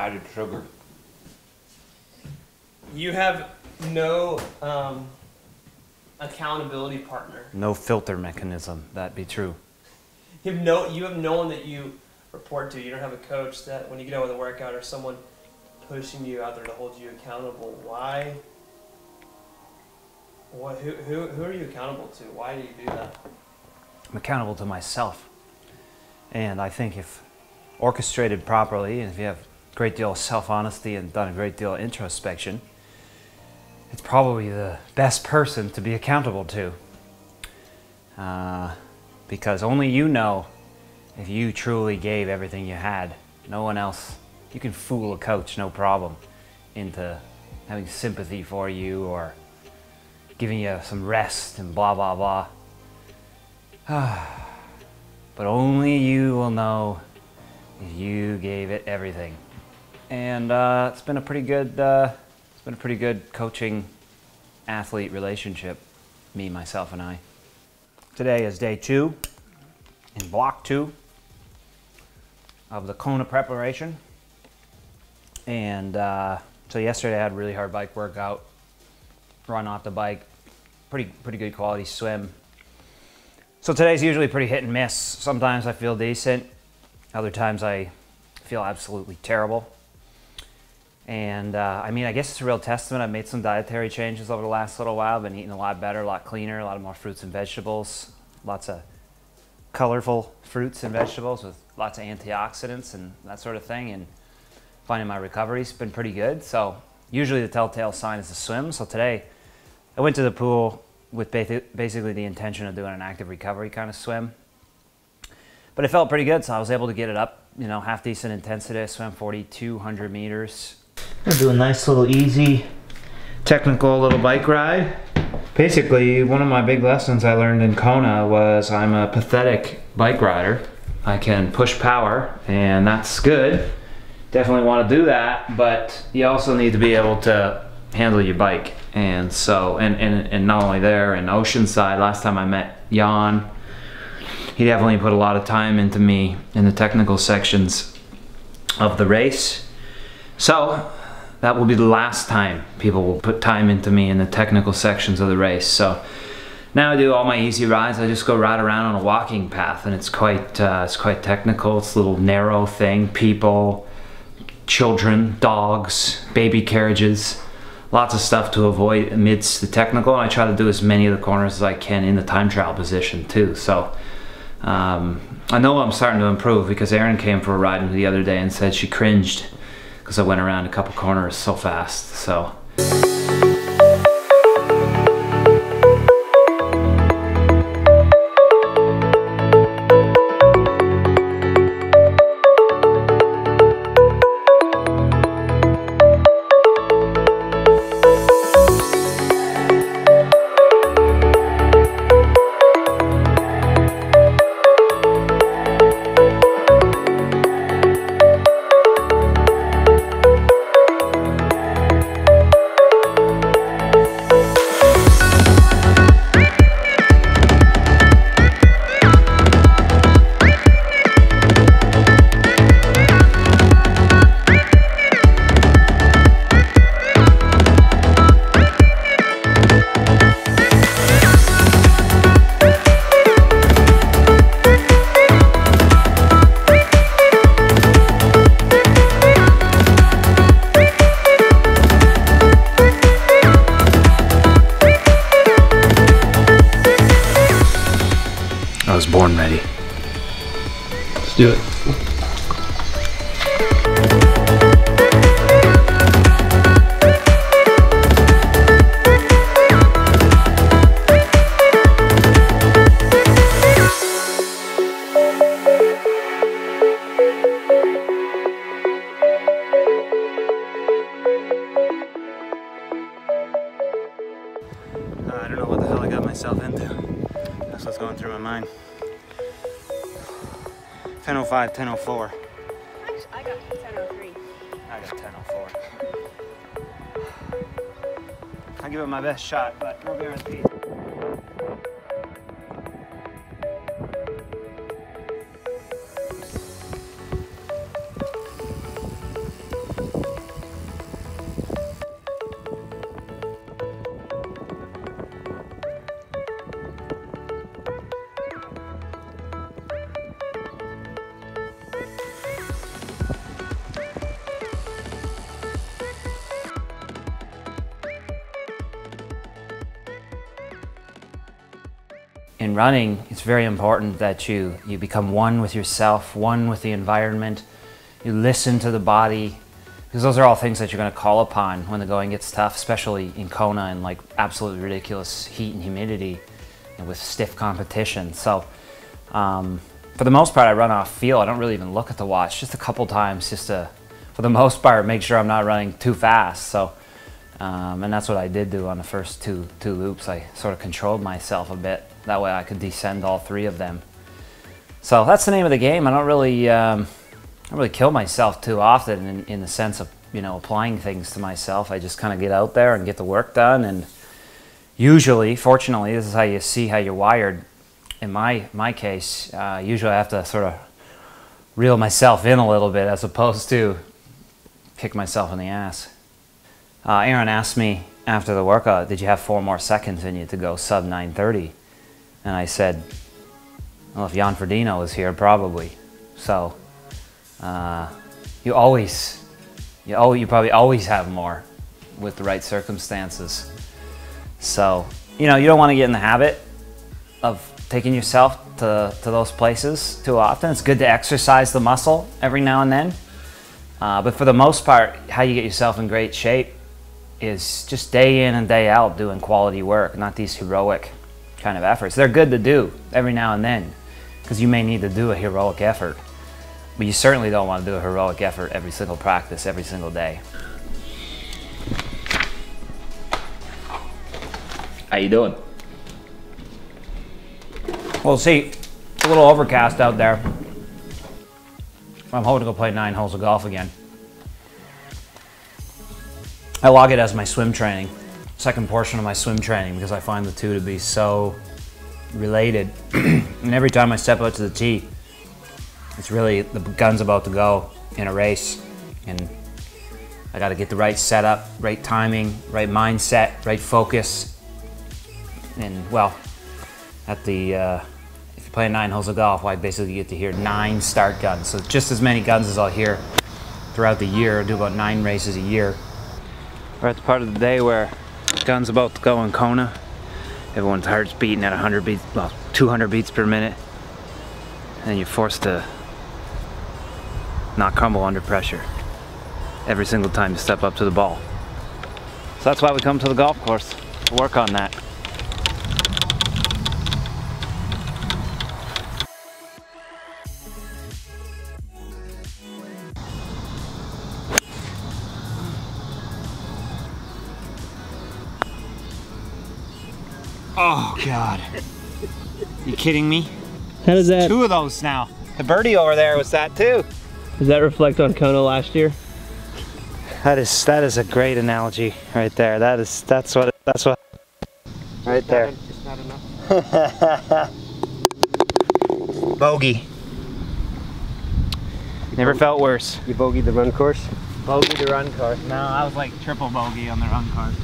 added sugar. You have no um, accountability partner. No filter mechanism. That be true. You have no. You have no one that you report to. You don't have a coach that when you get out with a workout or someone pushing you out there to hold you accountable. Why? What? Who? Who? Who are you accountable to? Why do you do that? I'm accountable to myself. And I think if orchestrated properly, and if you have a great deal of self-honesty and done a great deal of introspection, it's probably the best person to be accountable to. Uh, because only you know if you truly gave everything you had. No one else. You can fool a coach, no problem, into having sympathy for you or giving you some rest and blah, blah, blah. but only you will know if you gave it everything. And uh, it's been a pretty good, uh, it's been a pretty good coaching athlete relationship, me, myself, and I. Today is day two in block two of the Kona preparation. And uh, so yesterday I had a really hard bike workout, run off the bike, pretty pretty good quality swim. So today's usually pretty hit and miss. Sometimes I feel decent, other times I feel absolutely terrible. And uh, I mean, I guess it's a real testament. I've made some dietary changes over the last little while. I've been eating a lot better, a lot cleaner, a lot more fruits and vegetables, lots of colorful fruits and vegetables with lots of antioxidants and that sort of thing. And finding my recovery's been pretty good. So usually the telltale sign is the swim. So today I went to the pool with basically the intention of doing an active recovery kind of swim. But it felt pretty good, so I was able to get it up, you know, half decent intensity. I swam 4,200 meters Do a nice little easy technical little bike ride. Basically, one of my big lessons I learned in Kona was I'm a pathetic bike rider. I can push power, and that's good. Definitely want to do that, but you also need to be able to handle your bike. And so, and, and, and not only there, in Oceanside, last time I met Jan, he definitely put a lot of time into me in the technical sections of the race. So that will be the last time people will put time into me in the technical sections of the race. So now I do all my easy rides. I just go ride around on a walking path, and it's quite uh, it's quite technical. It's a little narrow thing. People, children, dogs, baby carriages, lots of stuff to avoid amidst the technical. And I try to do as many of the corners as I can in the time trial position too. So. Um, I know I'm starting to improve because Erin came for a ride the other day and said she cringed because I went around a couple corners so fast. So. Born ready. Let's do it. Uh, I don't know what the hell I got myself into. That's what's going through my mind. 1005, 1004. I got 1003. I got 1004. I'll give it my best shot, but no guarantee. In running, it's very important that you, you become one with yourself, one with the environment. You listen to the body, because those are all things that you're going to call upon when the going gets tough, especially in Kona and like absolutely ridiculous heat and humidity and with stiff competition. So, um, for the most part, I run off feel. I don't really even look at the watch, just a couple times, just to, for the most part, make sure I'm not running too fast. So, um, and that's what I did do on the first two two loops. I sort of controlled myself a bit. That way, I could descend all three of them. So that's the name of the game. I don't really, um, I don't really kill myself too often in, in the sense of you know applying things to myself. I just kind of get out there and get the work done. And usually, fortunately, this is how you see how you're wired. In my my case, uh, usually I have to sort of reel myself in a little bit as opposed to kick myself in the ass. Uh, Aaron asked me after the workout, "Did you have four more seconds in you to go sub 930?" And I said, "Well, if Jan Frodeno was here, probably." So uh, you always, you you probably always have more with the right circumstances. So you know you don't want to get in the habit of taking yourself to, to those places too often. It's good to exercise the muscle every now and then. Uh, but for the most part, how you get yourself in great shape is just day in and day out doing quality work, not these heroic kind of efforts. They're good to do every now and then because you may need to do a heroic effort. But you certainly don't want to do a heroic effort every single practice, every single day. How you doing? Well, see, it's a little overcast out there. I'm hoping to go play nine holes of golf again. I log it as my swim training, second portion of my swim training, because I find the two to be so related. and every time I step out to the tee, it's really the gun's about to go in a race. And I got to get the right setup, right timing, right mindset, right focus. And well, at the uh, if you play nine holes of golf, I basically get to hear nine start guns. So just as many guns as I'll hear throughout the year. I do about nine races a year. We're at the part of the day where guns about to go in Kona. Everyone's heart's beating at 100 beats, well, 200 beats per minute. And you're forced to not crumble under pressure every single time you step up to the ball. So that's why we come to the golf course to work on that. Oh God. You kidding me? How does that Two of those now. The birdie over there was that too. does that reflect on Kona last year? That is that is a great analogy right there. That is that's what that's what right there. It's not enough. Bogey. Never felt worse. You bogeyed the run course. Bogey the run course. No, I was like triple bogey on the run course.